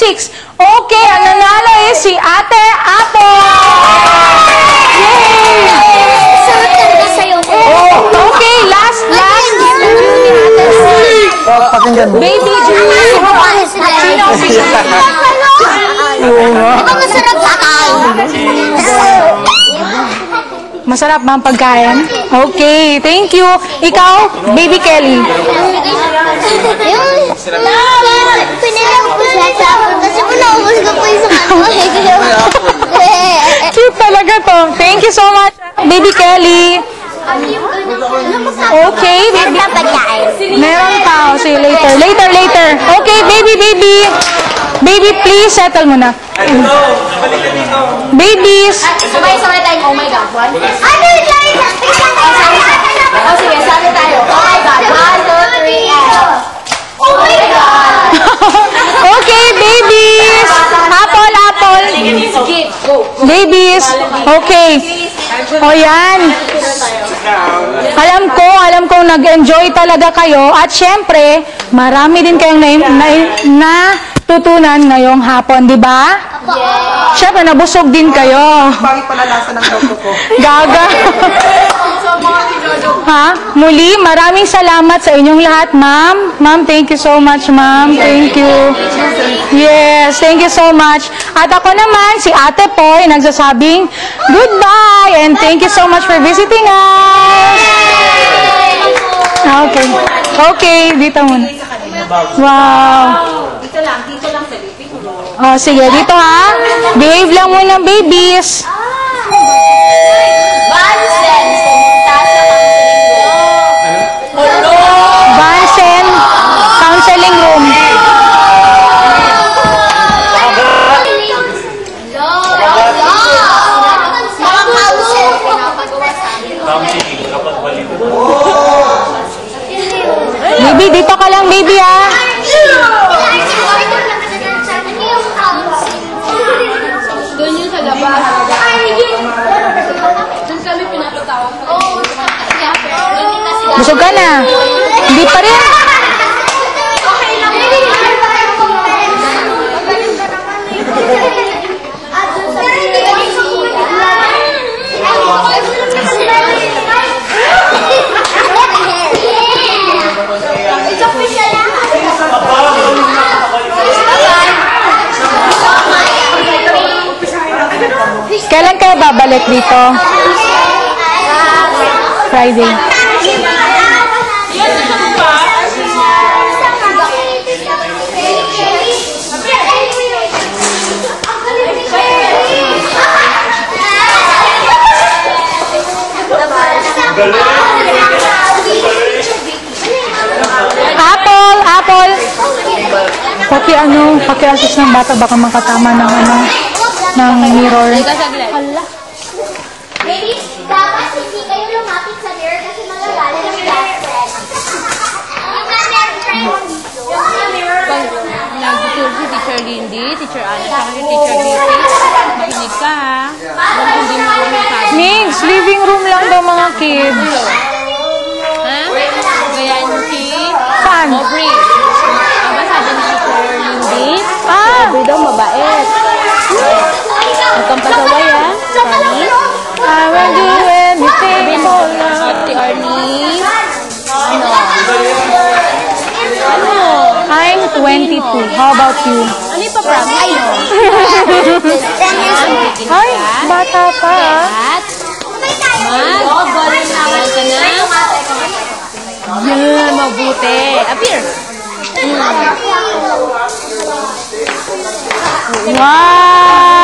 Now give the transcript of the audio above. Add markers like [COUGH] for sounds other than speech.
6. Okay, ang nanalo is si Ate Apo! Yay! Sarap talaga sa'yo ko. Okay, last, last. Pakinggan mo. Baby Julie. Sino si Oo nga. Ito masarap kakain. Masarap ba ang pagkain? Okay, thank you. Ikaw, Baby Kelly. Yung akin kasi pinaubos ko po yung sa Cute talaga to. Thank you so much, Baby Kelly. Okay, baby. Meron pa. O, sige, later. Later, later. Okay, baby, baby. Baby, please, settle mo na. Babies. Sabay-sabay tayong oh my God. One. Ano yung line? Oh, sige, sabi tayo. Oh my God. One, two, three, and... Oh my God! Babies. Okay. O yan. Alam ko, alam ko nag-enjoy talaga kayo. At syempre, marami din kayong na, na, natutunan ngayong hapon, di ba? Syempre, nabusog din kayo. Bakit pala lasa ng loto ko? Gaga. [LAUGHS] ha? Muli, maraming salamat sa inyong lahat, ma'am. Ma'am, thank you so much, ma'am. Thank you. Yes, thank you so much. At ako naman, si Ate Poy, nagsasabing goodbye and thank you so much for visiting us. Okay. Okay, dito muna. Wow. Dito lang. Dito lang sa lipid. Oh, sige, dito ha. Behave lang muna, babies. Bansen. Baby, dito ka lang, baby, ha? Doon yun sa labas. Doon kami pinapatawag. Busog ka na. Hindi pa rin. Kailan kayo babalik dito? Friday. Apple, apple. Paki ano, paki ng bata baka makatama ng ano, ng mirror. Ladies, dapat hindi kayo lumapit sa mirror kasi magagalit ang best friend. Yung mga best friend. Yung mga mirror. Nag-tour si Teacher Lindy, Teacher Ana, saka si Teacher Vicky. Makinig ka ha. Kung hindi mo nasabi. Migs, living room lang daw mga kids. Ha? Gayan si Saan? Aubrey. Aba sabi ni Teacher Lindy, Ah, Aubrey daw mabait. Huwag kang pasaway ha. Honey. I will do anything for love. At si Arnie. Ano? Ano? I'm 22. How about you? Ano yung pa-promise mo? Ay, bata pa. ah. At mag mag ka na. Yan, mabuti. Appear. Wow!